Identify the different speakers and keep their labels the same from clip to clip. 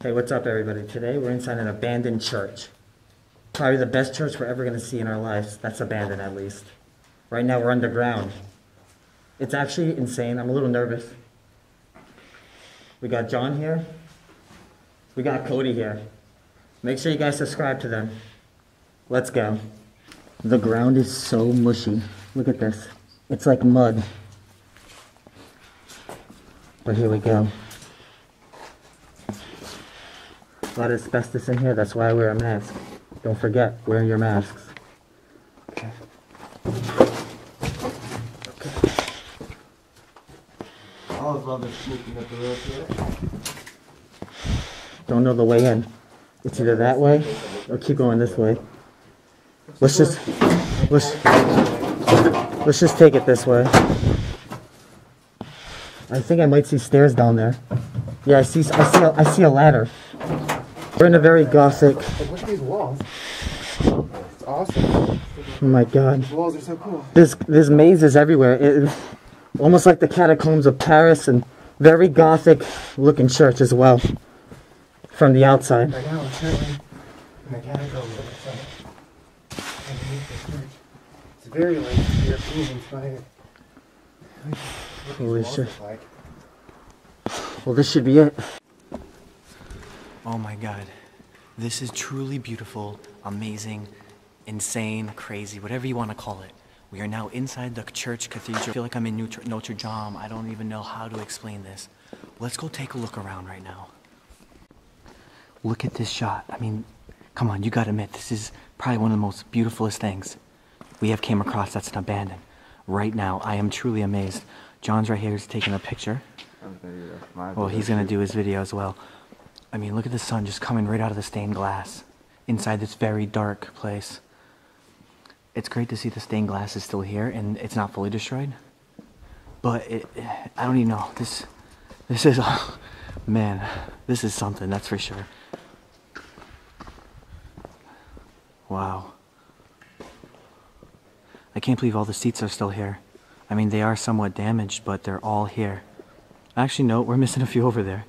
Speaker 1: Hey, what's up, everybody? Today we're inside an abandoned church. Probably the best church we're ever going to see in our lives. That's abandoned, at least. Right now we're underground. It's actually insane. I'm a little nervous. We got John here. We got Cody here. Make sure you guys subscribe to them. Let's go. The ground is so mushy. Look at this. It's like mud. But here we go. A lot of asbestos in here, that's why I wear a mask. Don't forget, wear your masks. Okay. Okay.
Speaker 2: I always love the sneaking up the road here.
Speaker 1: Don't know the way in. It's either that way or keep going this way. Let's just let's let's just take it this way. I think I might see stairs down there. Yeah, I see I see a, I see a ladder. We're in a very gothic.
Speaker 2: Like, look at these walls. It's awesome.
Speaker 1: Oh my god.
Speaker 2: These walls are so cool.
Speaker 1: There's there's mazes everywhere. It, almost like the catacombs of Paris and very gothic looking church as well. From the outside.
Speaker 2: Right now, we're in the catacombs of the sun. Underneath the church. It's very like European inspired.
Speaker 1: Holy shit.
Speaker 2: Like.
Speaker 1: Well, this should be it.
Speaker 3: Oh my god. This is truly beautiful, amazing, insane, crazy, whatever you want to call it. We are now inside the church cathedral. I feel like I'm in Notre, Dame. I don't even know how to explain this. Let's go take a look around right now. Look at this shot. I mean, come on, you gotta admit, this is probably one of the most beautifulest things we have came across that's an abandoned. Right now, I am truly amazed. John's right here, he's taking a picture. Well, he's gonna do his video as well. I mean, look at the sun just coming right out of the stained glass inside this very dark place. It's great to see the stained glass is still here and it's not fully destroyed. But it, I don't even know. This, this is, man, this is something, that's for sure. Wow. I can't believe all the seats are still here. I mean, they are somewhat damaged, but they're all here. Actually, no, we're missing a few over there.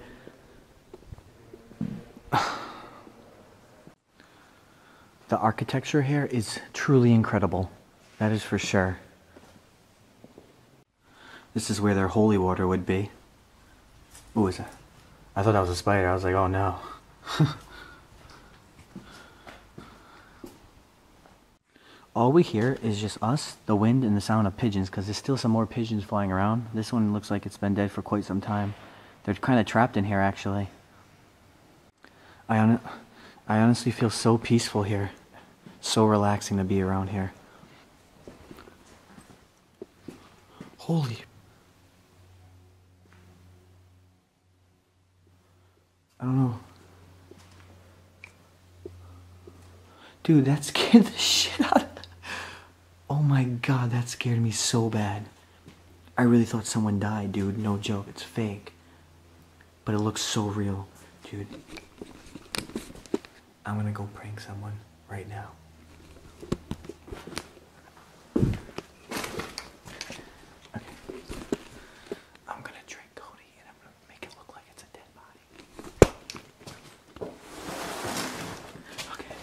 Speaker 3: The architecture here is truly incredible. That is for sure. This is where their holy water would be. Who is that? I thought that was a spider. I was like, oh no. All we hear is just us, the wind, and the sound of pigeons because there's still some more pigeons flying around. This one looks like it's been dead for quite some time. They're kind of trapped in here, actually. I, hon- I honestly feel so peaceful here. So relaxing to be around here. Holy. I don't know. Dude, that scared the shit out of Oh my god, that scared me so bad. I really thought someone died, dude. No joke, it's fake. But it looks so real, dude. I'm gonna go prank someone right now. Okay. Okay.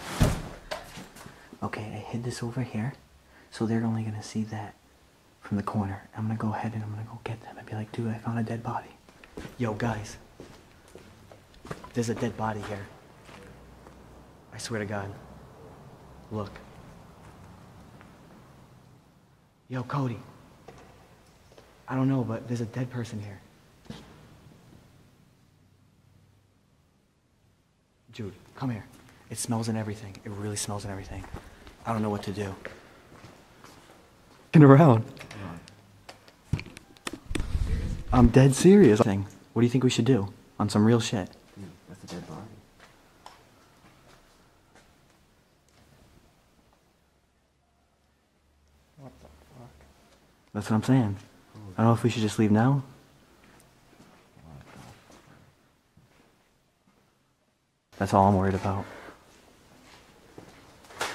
Speaker 3: Okay, I hid this over here, so they're only gonna see that from the corner. I'm gonna go ahead and I'm gonna go get them and be like, dude, I found a dead body. Yo, guys, there's a dead body here. I swear to God. Look. Yo, Cody. I don't know, but there's a dead person here. Jude, come here. It smells and everything. It really smells and everything. I don't know what to do. Looking around. I'm dead serious. Thing. What do you think we should do? On some real shit.
Speaker 2: That's a dead body. What the fuck?
Speaker 3: That's what I'm saying. I don't know if we should just leave now. That's all I'm worried about.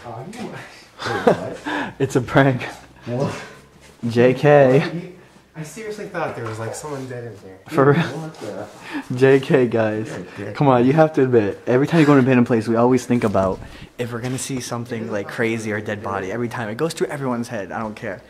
Speaker 2: You Wait.
Speaker 3: It's a prank.
Speaker 2: What?
Speaker 3: JK.
Speaker 2: I seriously thought there was like someone dead in here.
Speaker 3: For real? JK, guys. Come on, you have to admit, every time you go to an abandoned place, we always think about if we're gonna see something like crazy or a dead body. Every time. It goes through everyone's head. I don't care.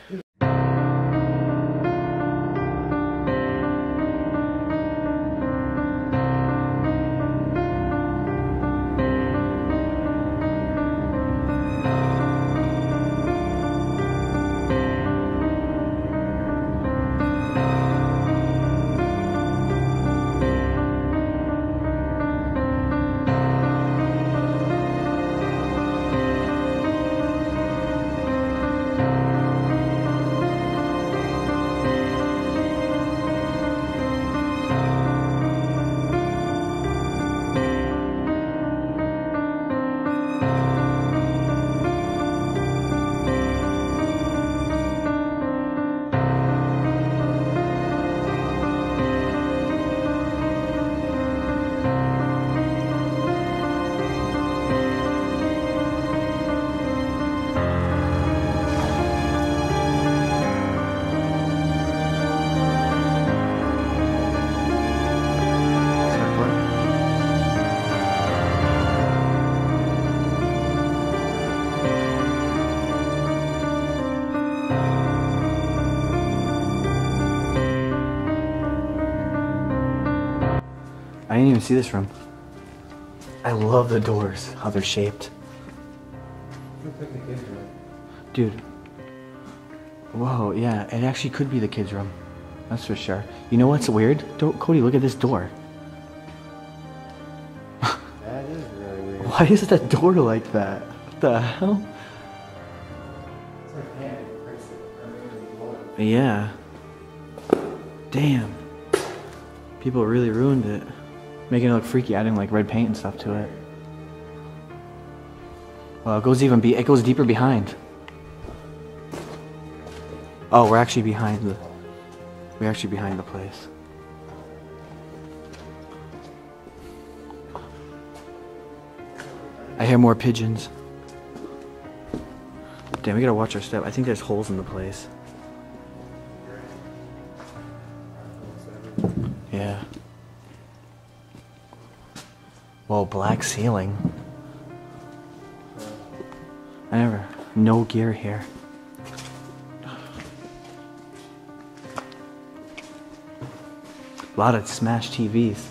Speaker 3: Didn't even see this room. I love the doors, how they're shaped. Dude. Whoa, yeah, it actually could be the kids' room. That's for sure. You know what's weird? Do- Cody, look at this door.
Speaker 2: That is really weird.
Speaker 3: Why is that door like that? What the hell?
Speaker 2: It's like hand prints it. I mean, blood.
Speaker 3: Yeah. Damn. People really ruined it. Making it look freaky, adding like red paint and stuff to it. Well, it goes even be it goes deeper behind. Oh, we're actually behind the we're actually behind the place. I hear more pigeons. Damn, we gotta watch our step. I think there's holes in the place. Black ceiling. I never. No gear here. A lot of smashed TVs.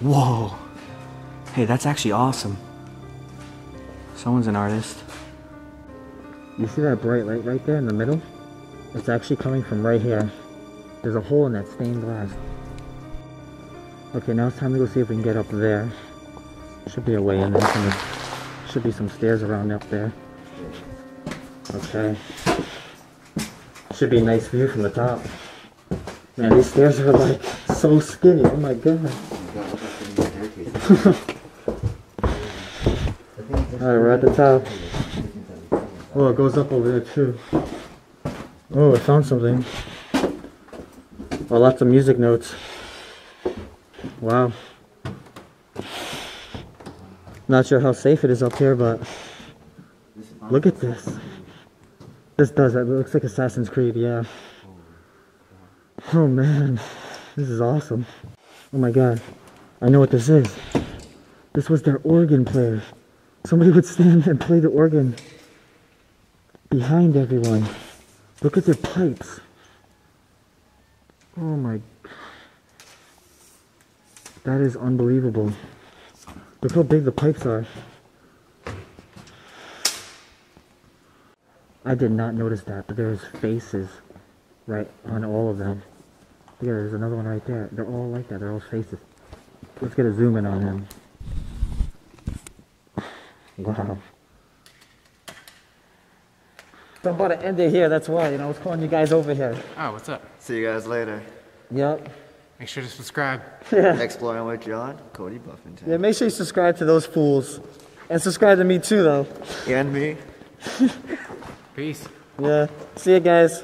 Speaker 3: Whoa. Hey, that's actually awesome. Someone's an artist.
Speaker 1: You see that bright light right there in the middle? It's actually coming from right here. There's a hole in that stained glass. Okay, now it's time to go see if we can get up there. Should be a way in there. Should be some stairs around up there. Okay. Should be a nice view from the top. Man, these stairs are like so skinny. Oh my god. Alright, we're at the top. Oh, it goes up over there too. Oh, I found something. Oh, lots of music notes. Wow. Not sure how safe it is up here, but look at this. This does. It looks like Assassin's Creed. Yeah. Oh man, this is awesome. Oh my god, I know what this is. This was their organ player. Somebody would stand and play the organ behind everyone. Look at their pipes. Oh my. That is unbelievable. Look how big the pipes are. I did not notice that, but there's faces right on all of them. Yeah, there's another one right there. They're all like that. They're all faces. Let's get a zoom in on him. Wow. So I'm about to end it here. That's why, you know, I was calling you guys over here.
Speaker 4: Oh, what's up?
Speaker 5: See you guys later.
Speaker 1: Yep.
Speaker 4: Make sure to subscribe.
Speaker 5: Exploring with John, Cody Buffington.
Speaker 1: Yeah, make sure you subscribe to those fools. And subscribe to me too, though.
Speaker 5: And me.
Speaker 4: Peace.
Speaker 1: Yeah. See you guys.